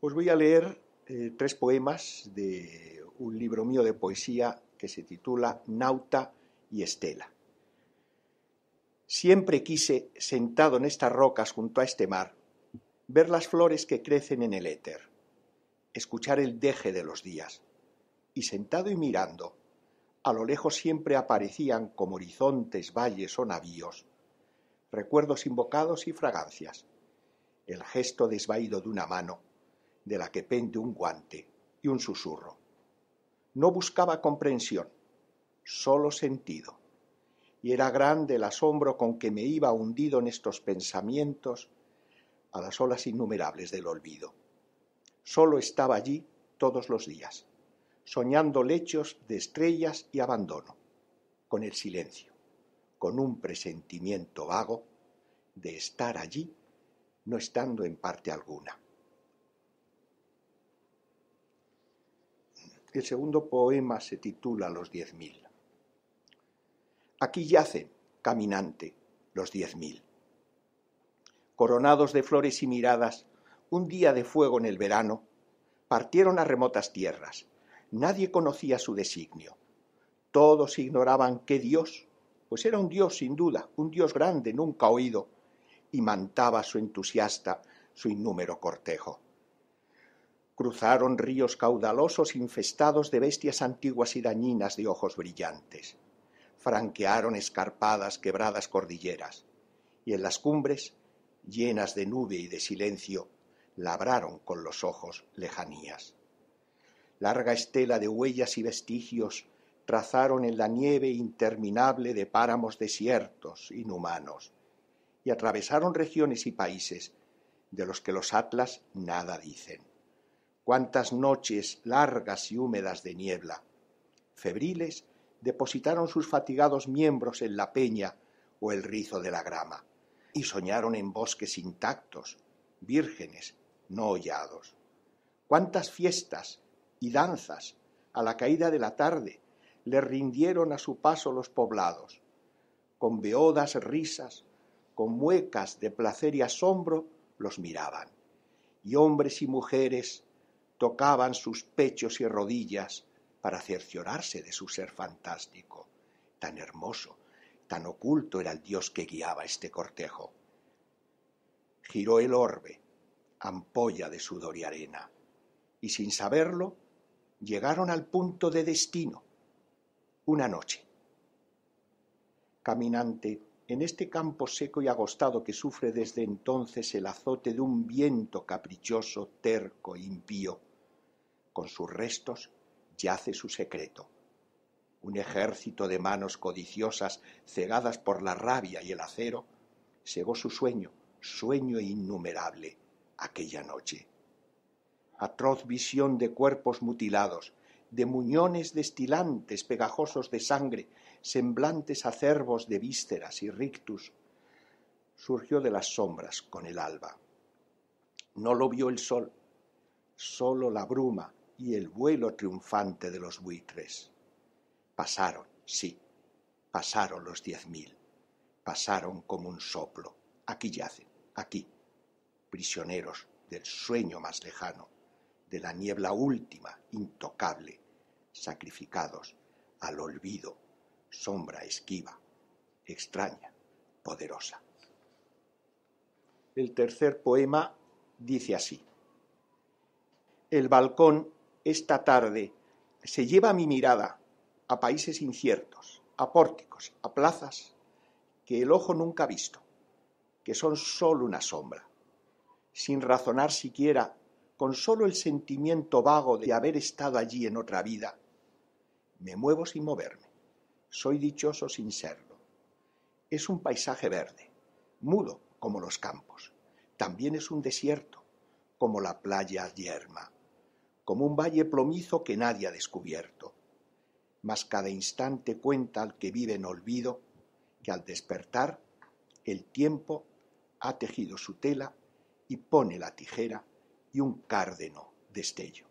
Os voy a leer eh, tres poemas de un libro mío de poesía que se titula Nauta y Estela. Siempre quise, sentado en estas rocas junto a este mar, ver las flores que crecen en el éter, escuchar el deje de los días, y sentado y mirando, a lo lejos siempre aparecían como horizontes, valles o navíos, recuerdos invocados y fragancias, el gesto desvaído de una mano, de la que pende un guante y un susurro. No buscaba comprensión, solo sentido. Y era grande el asombro con que me iba hundido en estos pensamientos a las olas innumerables del olvido. Solo estaba allí todos los días, soñando lechos de estrellas y abandono, con el silencio, con un presentimiento vago de estar allí no estando en parte alguna. El segundo poema se titula Los diez mil. Aquí yacen, caminante, los diez mil. Coronados de flores y miradas, un día de fuego en el verano, partieron a remotas tierras. Nadie conocía su designio. Todos ignoraban qué Dios, pues era un Dios sin duda, un Dios grande, nunca oído, y mantaba su entusiasta su innúmero cortejo. Cruzaron ríos caudalosos infestados de bestias antiguas y dañinas de ojos brillantes. Franquearon escarpadas, quebradas cordilleras, y en las cumbres, llenas de nube y de silencio, labraron con los ojos lejanías. Larga estela de huellas y vestigios trazaron en la nieve interminable de páramos desiertos, inhumanos, y atravesaron regiones y países de los que los atlas nada dicen cuántas noches largas y húmedas de niebla, febriles, depositaron sus fatigados miembros en la peña o el rizo de la grama, y soñaron en bosques intactos, vírgenes, no hollados. Cuántas fiestas y danzas a la caída de la tarde le rindieron a su paso los poblados, con beodas risas, con muecas de placer y asombro los miraban, y hombres y mujeres tocaban sus pechos y rodillas para cerciorarse de su ser fantástico. Tan hermoso, tan oculto era el Dios que guiaba este cortejo. Giró el orbe, ampolla de sudor y arena, y sin saberlo llegaron al punto de destino, una noche. Caminante, en este campo seco y agostado que sufre desde entonces el azote de un viento caprichoso, terco impío, con sus restos yace su secreto. Un ejército de manos codiciosas, cegadas por la rabia y el acero, segó su sueño, sueño innumerable, aquella noche. Atroz visión de cuerpos mutilados, de muñones destilantes, pegajosos de sangre, semblantes acervos de vísceras y rictus, surgió de las sombras con el alba. No lo vio el sol, sólo la bruma y el vuelo triunfante de los buitres. Pasaron, sí, pasaron los diez mil, pasaron como un soplo. Aquí yacen, aquí, prisioneros del sueño más lejano, de la niebla última, intocable, sacrificados al olvido, sombra esquiva, extraña, poderosa. El tercer poema dice así. El balcón esta tarde se lleva mi mirada a países inciertos, a pórticos, a plazas que el ojo nunca ha visto, que son sólo una sombra, sin razonar siquiera, con sólo el sentimiento vago de haber estado allí en otra vida. Me muevo sin moverme, soy dichoso sin serlo. Es un paisaje verde, mudo como los campos, también es un desierto, como la playa yerma como un valle plomizo que nadie ha descubierto. Mas cada instante cuenta al que vive en olvido que al despertar el tiempo ha tejido su tela y pone la tijera y un cárdeno destello.